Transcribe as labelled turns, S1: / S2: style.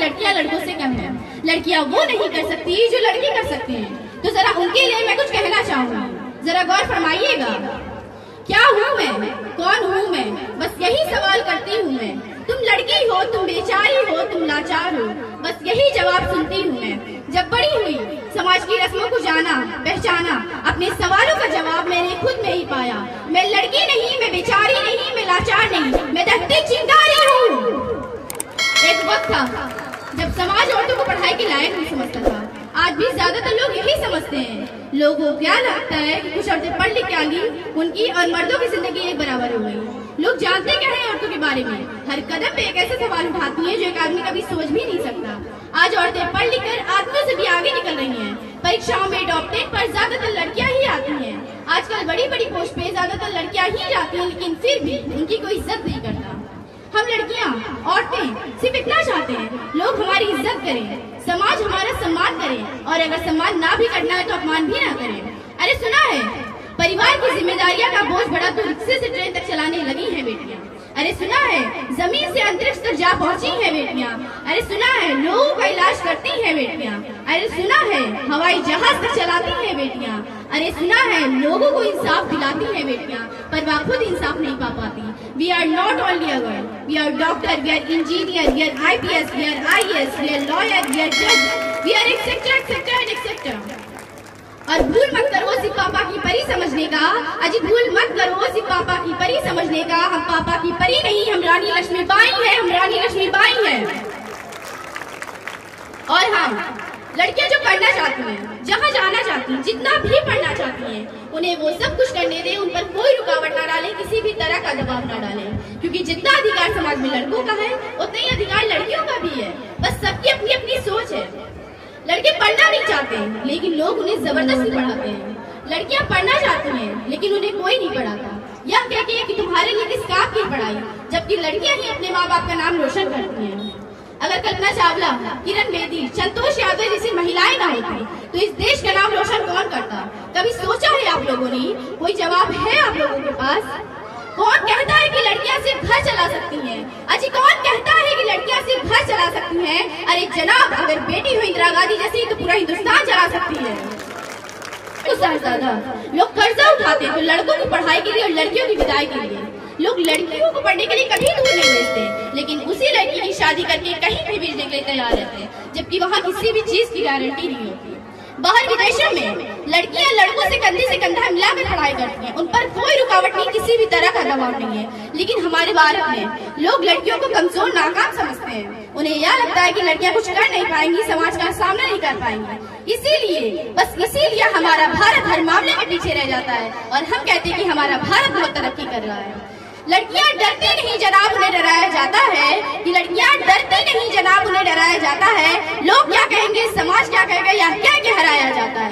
S1: लड़कियाँ लड़कों से कम है। लड़कियाँ वो नहीं कर सकती जो लड़के कर सकते हैं। तो जरा उनके लिए मैं कुछ कहना चाहूँगी। जरा गौर फरमाइएगा। क्या हूँ मैं? कौन हूँ मैं? बस यही सवाल करती हूँ मैं। तुम लड़की हो, तुम बेचारी हो, तुम लाचार हो। बस यही जवाब सुनती हूँ मैं। जब बड़ी हुई, समाज की रस्मों को जाना, पहचाना, अपने सवालों का जवाब मैंने खुद में ही पाया। मैं लड़की नहीं, मैं बेचारी नहीं, मैं लाचार नहीं। मैं था जब समाज औरतों को पढ़ाई के लायक नहीं समझता था। आज भी ज़्यादातर लोग यही समझते हैं। लोगों को क्या लगता है कि कुछ औरतें पढ़ लिख के आ गई उनकी और मर्दों की ज़िंदगी एक बराबर हो गई। लोग जानते क्या है औरतों के बारे में? हर कदम पे एक ऐसे सवाल उठाती है जो एक आदमी कभी सोच भी नहीं सकता। आज औरतें पढ़ लिख कर आदमियों से भी आगे निकल रही हैं। परीक्षाओं में टेन पर ज़्यादातर लड़कियाँ ही आती हैं। आजकल बड़ी बड़ी पोस्ट पे ज़्यादातर लड़कियाँ ही जाती हैं, लेकिन फिर भी उनकी कोई इज़्ज़त नहीं करता। हम लड़कियाँ, औरतें सिर्फ़ इतना चाहते हैं, लोग हमारी इज़्ज़त करें, समाज हमारा सम्मान करे, और अगर सम्मान ना भी करना है तो अपमान भी ना करें। अरे सुना है, परिवार की जिम्मेदारियाँ का बोझ बड़ा तो रिक्शे से ट्रेन तक चलाने लगी है बेटियाँ अरे सुना है ज़मीन से अंतरिक्ष तक जा पहुँची है बेटियाँ। अरे सुना है, लोगों का इलाज करती है बेटियाँ। अरे सुना है, हवाई जहाज़ तक चलाती है बेटियाँ। अरे सुना है, लोगों को इंसाफ दिलाती है बेटियाँ, पर वह खुद इंसाफ नहीं पा पाती। We are not only a girl we are doctor we are engineer we are IPS we are IAS we are lawyer we are जज we are etcetera etcetera and etcetera और भूल मत करो सिर्फ़ पापा की परी समझने का। अजी भूल मत करो सिर्फ़ पापा की परी समझने का। पापा की परी नहीं, हम रानी लक्ष्मी बाई हैं, हम रानी लक्ष्मी बाई हैं। और हम लड़कियाँ जो पढ़ना चाहती हैं, जहाँ जाना चाहती हैं, जितना भी पढ़ना चाहती हैं, उन्हें वो सब कुछ करने दें, उन पर कोई रुकावट ना डालें, किसी भी तरह का दबाव ना डालें। क्योंकि जितना अधिकार समाज में लड़कों का है, उतना ही अधिकार लड़कियों का भी है। बस सबकी अपनी अपनी सोच है। लड़के पढ़ना नहीं चाहते, लेकिन लोग उन्हें ज़बरदस्ती पढ़ाते हैं। लड़कियाँ पढ़ना चाहती हैं, लेकिन उन्हें कोई नहीं पढ़ाता। यह कहती है कि तुम्हारे लिए किस की पढ़ाई। जबकि लड़कियाँ ही अपने माँ बाप का नाम रोशन करती हैं। अगर कल्पना चावला, किरण बेदी, संतोष यादव जैसी महिलाएँ ना होती तो इस देश का नाम रोशन कौन करता? कभी सोचा है आप लोगों ने? कोई जवाब है आप लोगों के पास? कौन कहता है कि लड़कियाँ सिर्फ़ घर चला सकती हैं? अजी, कौन कहता है कि लड़कियाँ सिर्फ़ घर चला सकती हैं? अरे जनाब, अगर बेटी हो इंदिरा गांधी जैसी तो पूरा हिंदुस्तान चला सकती है। तो लोग कर्जा उठाते तो लड़कों की पढ़ाई के लिए और लड़कियों की विदाई के लिए। लोग लड़कियों को पढ़ने के लिए कभी दूर नहीं भेजते, लेकिन उसी लड़की की शादी करके कहीं भी भेजने के लिए तैयार रहते हैं, जबकि वहाँ किसी भी चीज़ की गारंटी नहीं होती। बाहर विदेशों में लड़कियाँ लड़कों से कंधे से कंधा मिलाकर पढ़ाई करती हैं, उन पर कोई रुकावट नहीं, किसी भी तरह का दबाव नहीं है। लेकिन हमारे भारत में लोग लड़कियों को कमज़ोर, नाकाम समझते हैं। उन्हें यह लगता है कि लड़कियाँ कुछ कर नहीं पाएँगी, समाज का सामना नहीं कर पाएँगी। इसीलिए, बस इसीलिए हमारा भारत हर मामले में पीछे रह जाता है, और हम कहते हैं कि हमारा भारत बहुत तरक्की कर रहा है। लड़कियाँ डरती नहीं जनाब, उन्हें डराया जाता है। कि लड़कियाँ डरती नहीं जनाब, उन्हें डराया जाता है। लोग क्या कहेंगे? समाज क्या कहेगा? या क्या क्या हराया जाता है?